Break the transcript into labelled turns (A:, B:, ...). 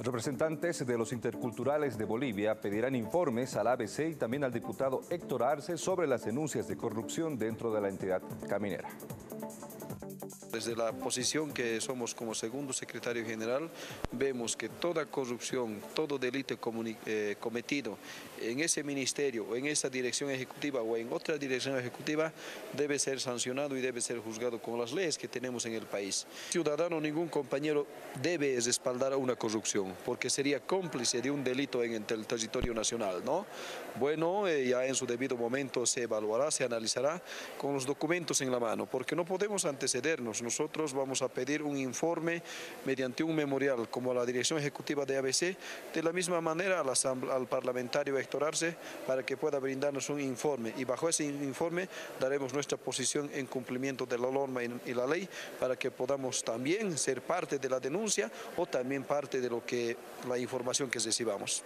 A: Representantes de los interculturales de Bolivia pedirán informes al ABC y también al diputado Héctor Arce sobre las denuncias de corrupción dentro de la entidad caminera.
B: Desde la posición que somos como segundo secretario general, vemos que toda corrupción, todo delito eh, cometido en ese ministerio o en esa dirección ejecutiva o en otra dirección ejecutiva debe ser sancionado y debe ser juzgado con las leyes que tenemos en el país. Ciudadano, ningún compañero debe respaldar una corrupción porque sería cómplice de un delito en el territorio nacional, ¿no? Bueno, eh, ya en su debido momento se evaluará, se analizará con los documentos en la mano, porque no podemos antecedernos nosotros vamos a pedir un informe mediante un memorial como la dirección ejecutiva de ABC, de la misma manera al, al parlamentario Héctor Arce para que pueda brindarnos un informe y bajo ese informe daremos nuestra posición en cumplimiento de la norma y la ley para que podamos también ser parte de la denuncia o también parte de lo que la información que recibamos.